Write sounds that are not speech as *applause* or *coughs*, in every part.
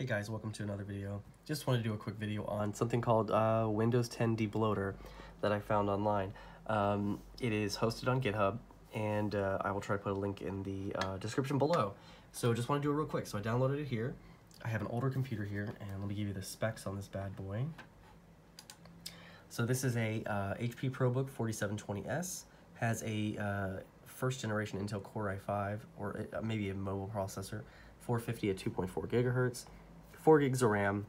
Hey guys, welcome to another video. Just want to do a quick video on something called uh, Windows 10 Debloater that I found online. Um, it is hosted on GitHub, and uh, I will try to put a link in the uh, description below. So just want to do it real quick. So I downloaded it here. I have an older computer here, and let me give you the specs on this bad boy. So this is a HP uh, ProBook 4720S, has a uh, first generation Intel Core i5, or uh, maybe a mobile processor, 450 at 2.4 gigahertz. 4 gigs of RAM.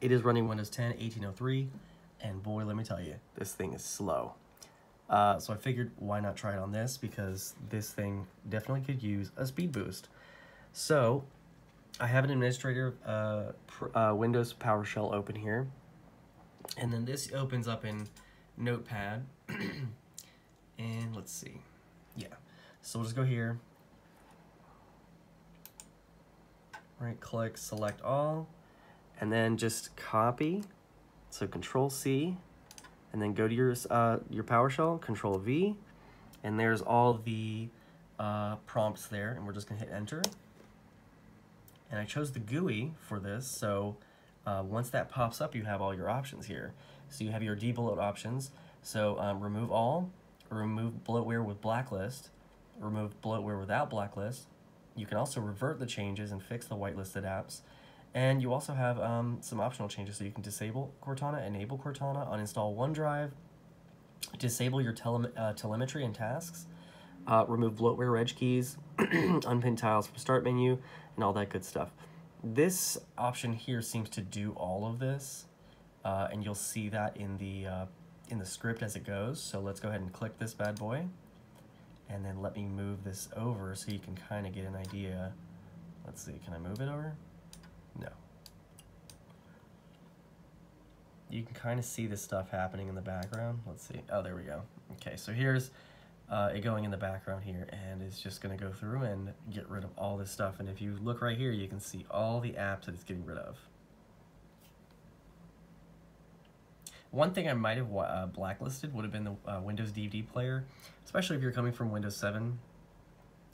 It is running Windows 10 1803, and boy, let me tell you, this thing is slow. Uh, so I figured why not try it on this because this thing definitely could use a speed boost. So I have an administrator uh, uh, Windows PowerShell open here. And then this opens up in Notepad. *clears throat* and let's see. Yeah. So we'll just go here, right click, select all, and then just copy. So control C, and then go to your, uh, your PowerShell, control V, and there's all the uh, prompts there, and we're just gonna hit enter. And I chose the GUI for this, so uh, once that pops up, you have all your options here. So you have your debloat options. So um, remove all, remove bloatware with blacklist, remove bloatware without blacklist, you can also revert the changes and fix the whitelisted apps. And you also have um, some optional changes, so you can disable Cortana, enable Cortana, uninstall OneDrive, disable your tele uh, telemetry and tasks, uh, remove bloatware edge keys, *clears throat* unpin tiles from start menu, and all that good stuff. This option here seems to do all of this, uh, and you'll see that in the uh, in the script as it goes. So let's go ahead and click this bad boy and then let me move this over so you can kind of get an idea. Let's see, can I move it over? No. You can kind of see this stuff happening in the background. Let's see. Oh, there we go. Okay, so here's uh, it going in the background here, and it's just going to go through and get rid of all this stuff. And if you look right here, you can see all the apps that it's getting rid of. One thing I might have uh, blacklisted would have been the uh, Windows DVD player, especially if you're coming from Windows 7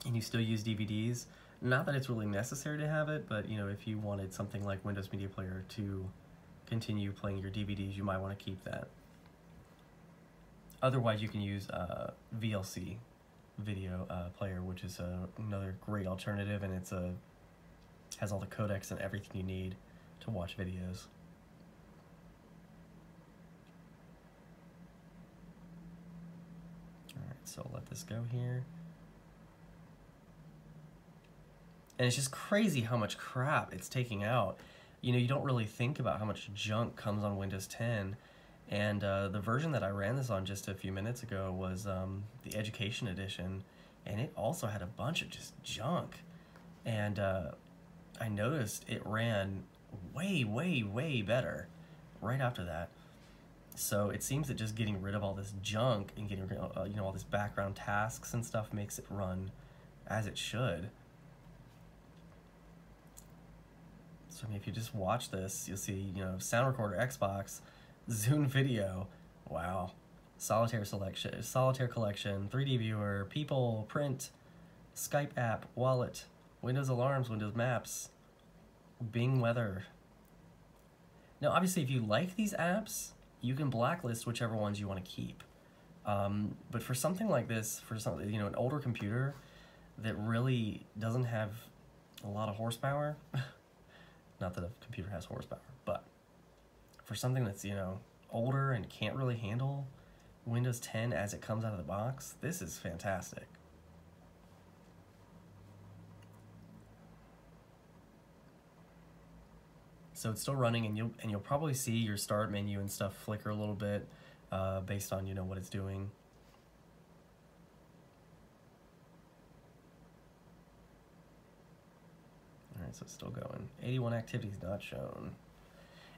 and you still use DVDs. Not that it's really necessary to have it, but you know, if you wanted something like Windows Media Player to continue playing your DVDs, you might want to keep that. Otherwise, you can use uh, VLC video uh, player, which is another great alternative, and it's a has all the codecs and everything you need to watch videos. So let this go here. And it's just crazy how much crap it's taking out. You know, you don't really think about how much junk comes on Windows 10. And uh, the version that I ran this on just a few minutes ago was um, the Education Edition. And it also had a bunch of just junk. And uh, I noticed it ran way, way, way better right after that. So it seems that just getting rid of all this junk and getting uh, you know, all this background tasks and stuff makes it run as it should. So I mean, if you just watch this, you'll see, you know, sound recorder, Xbox, *laughs* Zune video, wow, solitaire selection, solitaire collection, 3D viewer, people, print, Skype app, wallet, Windows alarms, Windows maps, Bing weather. Now, obviously, if you like these apps, you can blacklist whichever ones you want to keep. Um, but for something like this, for something you know, an older computer that really doesn't have a lot of horsepower, *laughs* not that a computer has horsepower, but for something that's you know older and can't really handle Windows 10 as it comes out of the box, this is fantastic. So it's still running and you'll, and you'll probably see your start menu and stuff flicker a little bit uh, based on, you know, what it's doing. All right, so it's still going. 81 activities not shown.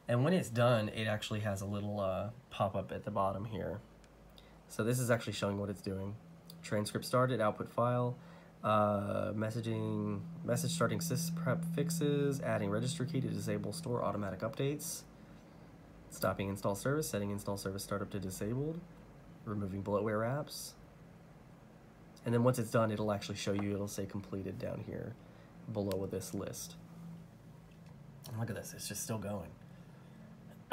And when it's done, it actually has a little uh, pop-up at the bottom here. So this is actually showing what it's doing. Transcript started, output file, uh, messaging, message starting sysprep fixes, adding register key to disable store automatic updates, stopping install service, setting install service startup to disabled, removing bloatware apps. And then once it's done, it'll actually show you, it'll say completed down here below this list. Look at this, it's just still going.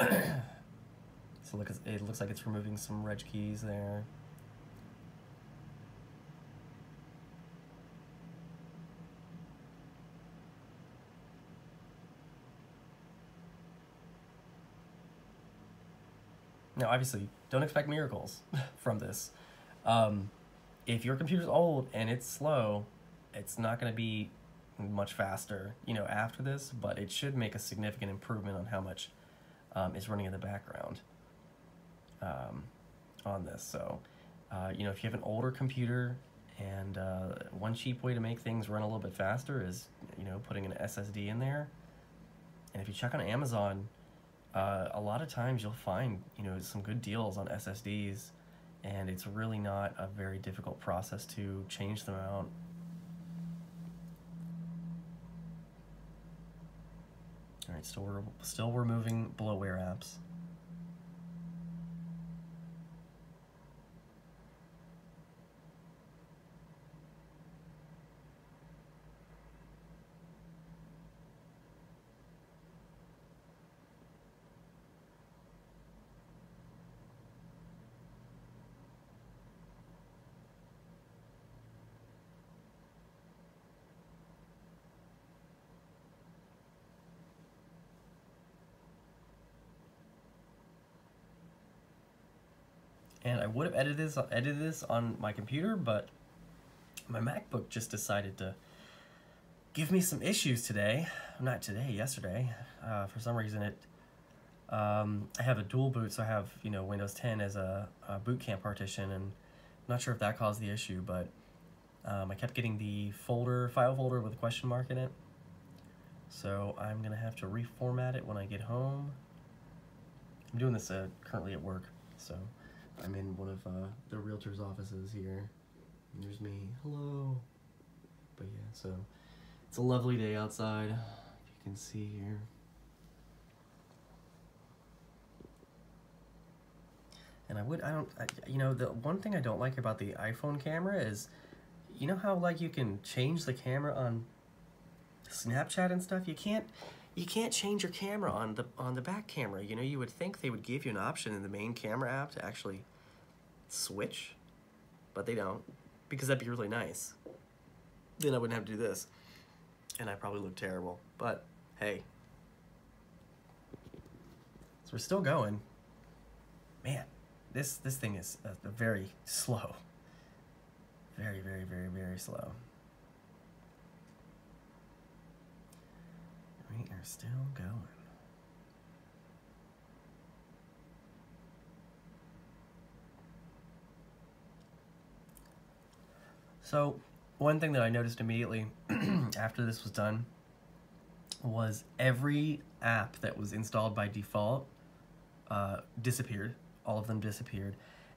*coughs* so look, it looks like it's removing some reg keys there. Now, obviously, don't expect miracles *laughs* from this. Um, if your computer's old and it's slow, it's not going to be much faster, you know, after this, but it should make a significant improvement on how much um, is running in the background um, on this. So, uh, you know, if you have an older computer and uh, one cheap way to make things run a little bit faster is, you know, putting an SSD in there. And if you check on Amazon, uh, a lot of times you'll find, you know, some good deals on SSDs and it's really not a very difficult process to change them out All right, still, we're still we're removing bloatware apps. And I would have edited this edited this on my computer, but my MacBook just decided to give me some issues today. Not today, yesterday. Uh, for some reason, it. Um, I have a dual boot, so I have you know Windows 10 as a, a boot camp partition, and I'm not sure if that caused the issue, but um, I kept getting the folder file folder with a question mark in it. So I'm gonna have to reformat it when I get home. I'm doing this uh, currently at work, so. I'm in one of uh, the realtor's offices here. And there's me. Hello. But yeah, so it's a lovely day outside. You can see here. And I would, I don't, I, you know, the one thing I don't like about the iPhone camera is, you know how like you can change the camera on Snapchat and stuff? You can't, you can't change your camera on the on the back camera. You know, you would think they would give you an option in the main camera app to actually switch, but they don't because that'd be really nice. Then I wouldn't have to do this, and I probably look terrible. But hey, so we're still going. Man, this this thing is uh, very slow. Very, very, very, very slow. We are still going. So, one thing that I noticed immediately *clears throat* after this was done was every app that was installed by default uh, disappeared. All of them disappeared.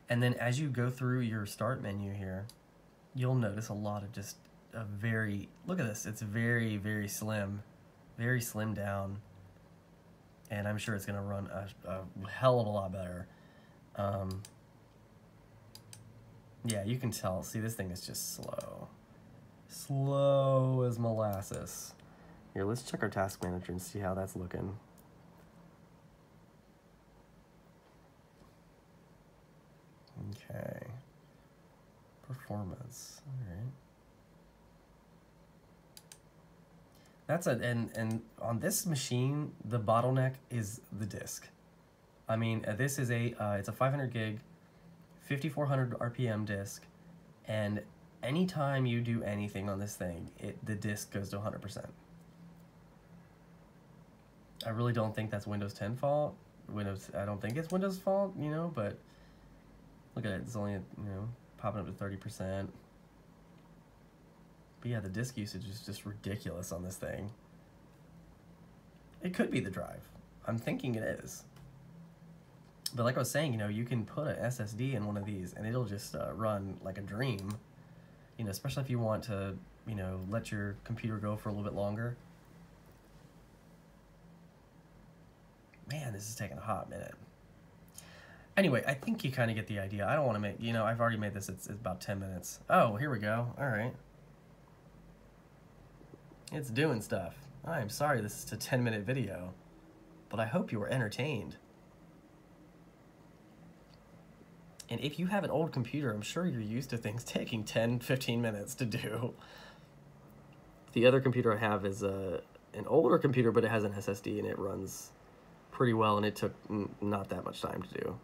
And then as you go through your start menu here, you'll notice a lot of just a very, look at this, it's very, very slim very slim down, and I'm sure it's going to run a, a, hell of a lot better. Um, yeah, you can tell. See, this thing is just slow. Slow as molasses. Here, let's check our task manager and see how that's looking. Okay. Performance. All right. That's a and and on this machine, the bottleneck is the disk. I mean, uh, this is a uh, it's a 500 gig, 5400 RPM disk, and anytime you do anything on this thing, it the disk goes to 100%. I really don't think that's Windows 10 fault. Windows, I don't think it's Windows fault, you know, but look at it, it's only, you know, popping up to 30%. But yeah, the disk usage is just ridiculous on this thing. It could be the drive. I'm thinking it is. But like I was saying, you know, you can put an SSD in one of these and it'll just uh, run like a dream. You know, especially if you want to, you know, let your computer go for a little bit longer. Man, this is taking a hot minute. Anyway, I think you kind of get the idea. I don't want to make, you know, I've already made this, it's, it's about 10 minutes. Oh, here we go. All right. It's doing stuff. I'm sorry this is a 10 minute video, but I hope you were entertained. And if you have an old computer, I'm sure you're used to things *laughs* taking 10, 15 minutes to do. The other computer I have is a, an older computer, but it has an SSD and it runs pretty well, and it took not that much time to do.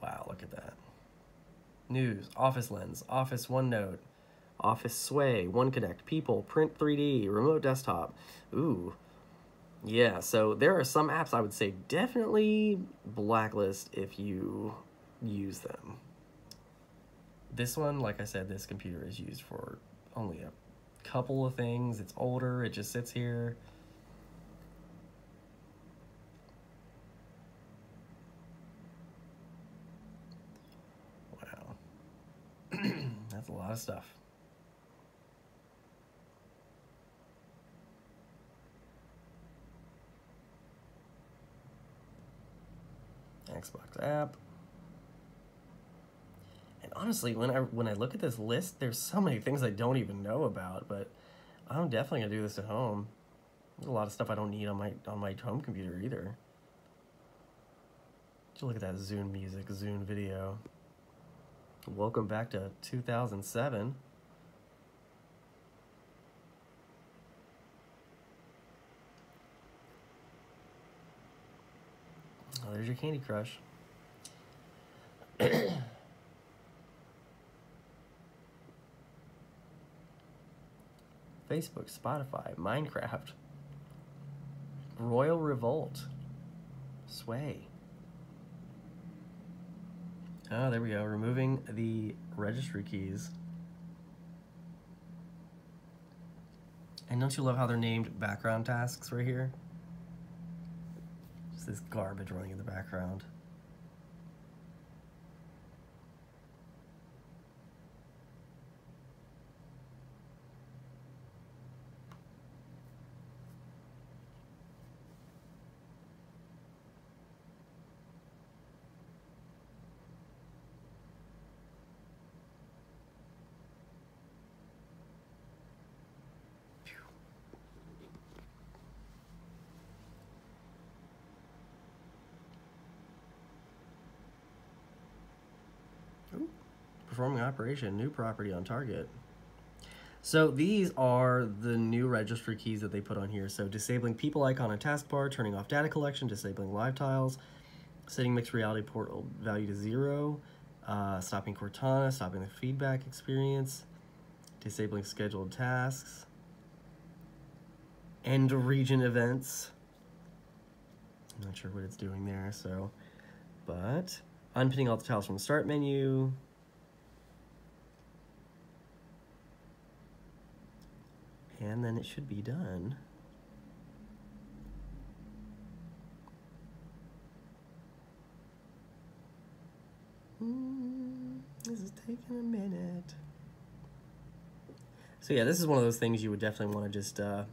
Wow, look at that. News, Office Lens, Office OneNote, Office Sway, OneConnect, People, Print 3D, Remote Desktop. Ooh. Yeah, so there are some apps I would say definitely blacklist if you use them. This one, like I said, this computer is used for only a couple of things. It's older, it just sits here. Wow. *clears throat* That's a lot of stuff. Xbox app. And honestly, when I when I look at this list, there's so many things I don't even know about, but I'm definitely gonna do this at home. There's a lot of stuff I don't need on my on my home computer either. Just look at that Zune music, Zune video. Welcome back to 2007. Oh, there's your Candy Crush. Facebook, Spotify, Minecraft, Royal Revolt, Sway. Oh, there we go. Removing the registry keys. And don't you love how they're named background tasks right here? This garbage running in the background. Performing operation, new property on target. So these are the new registry keys that they put on here. So disabling people icon and taskbar, turning off data collection, disabling live tiles, setting mixed reality port value to zero, uh, stopping Cortana, stopping the feedback experience, disabling scheduled tasks, end region events. I'm not sure what it's doing there, so, but unpinning all the tiles from the start menu, and then it should be done. Mm, this is taking a minute. So yeah, this is one of those things you would definitely want to just, uh,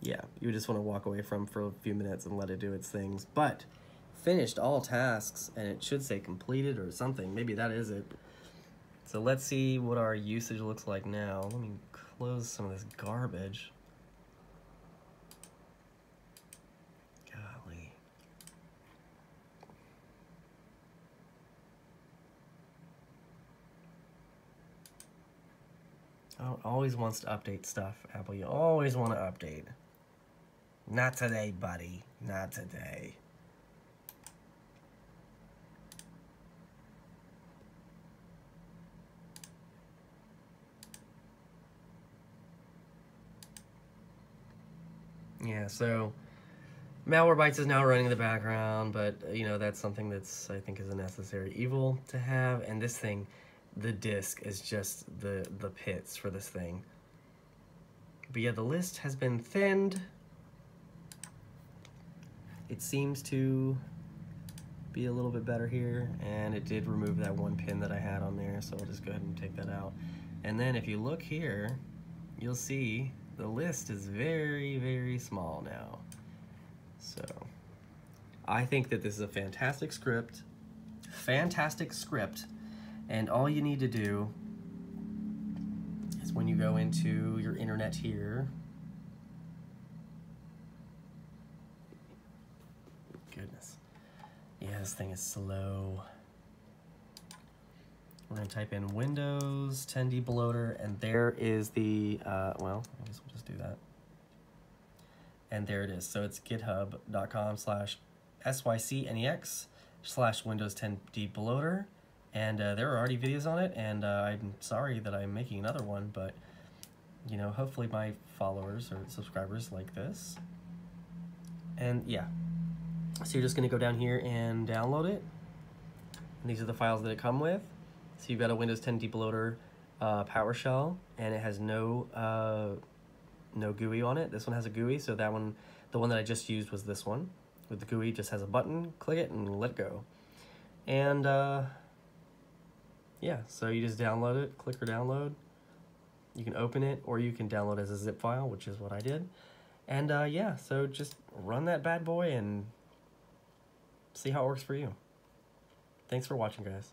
yeah, you would just want to walk away from for a few minutes and let it do its things. But finished all tasks, and it should say completed or something. Maybe that is it. So let's see what our usage looks like now. Let me close some of this garbage. Golly. Oh, always wants to update stuff, Apple. You always want to update. Not today, buddy. Not today. Yeah, so Malwarebytes is now running in the background, but you know, that's something that's I think is a necessary evil to have. And this thing, the disk is just the the pits for this thing. But yeah, the list has been thinned. It seems to be a little bit better here, and it did remove that one pin that I had on there, so I'll just go ahead and take that out. And then if you look here, you'll see the list is very, very small now. So I think that this is a fantastic script, fantastic script, and all you need to do is when you go into your internet here. Goodness. Yeah, this thing is slow. We're gonna type in Windows 10 debloater, and there is the, uh, well, I guess do that. And there it is. So it's github.com slash sycnex slash Windows 10 debloater. And uh, there are already videos on it, and uh, I'm sorry that I'm making another one, but, you know, hopefully my followers or subscribers like this. And yeah, so you're just gonna go down here and download it. And these are the files that it come with. So you've got a Windows 10 debloater uh, PowerShell, and it has no uh, no GUI on it. This one has a GUI, so that one, the one that I just used was this one. With the GUI, just has a button, click it, and let go. And uh, yeah, so you just download it, click or download. You can open it, or you can download as a zip file, which is what I did. And uh, yeah, so just run that bad boy and see how it works for you. Thanks for watching, guys.